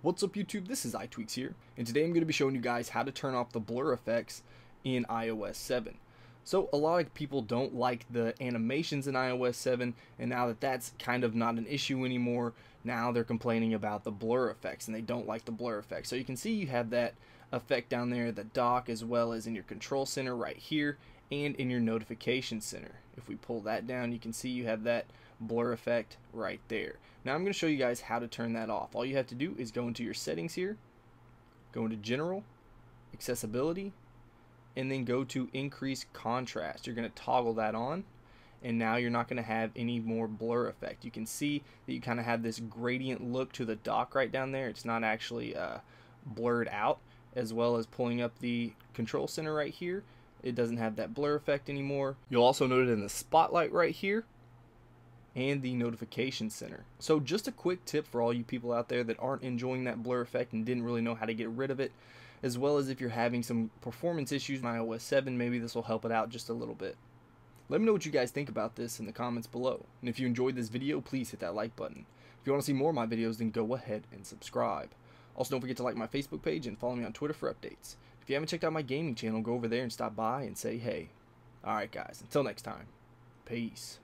What's up YouTube, this is iTweaks here, and today I'm going to be showing you guys how to turn off the blur effects in iOS 7. So a lot of people don't like the animations in iOS 7, and now that that's kind of not an issue anymore, now they're complaining about the blur effects, and they don't like the blur effects. So you can see you have that effect down there, the dock, as well as in your control center right here, and in your notification center. If we pull that down, you can see you have that blur effect right there. Now I'm going to show you guys how to turn that off. All you have to do is go into your settings here, go into general, accessibility, and then go to increase contrast. You're going to toggle that on and now you're not going to have any more blur effect. You can see that you kind of have this gradient look to the dock right down there. It's not actually uh, blurred out as well as pulling up the control center right here. It doesn't have that blur effect anymore. You'll also note it in the spotlight right here and the notification center. So just a quick tip for all you people out there that aren't enjoying that blur effect and didn't really know how to get rid of it, as well as if you're having some performance issues in iOS 7, maybe this will help it out just a little bit. Let me know what you guys think about this in the comments below. And if you enjoyed this video, please hit that like button. If you want to see more of my videos, then go ahead and subscribe. Also, don't forget to like my Facebook page and follow me on Twitter for updates. If you haven't checked out my gaming channel, go over there and stop by and say hey. Alright guys, until next time, peace.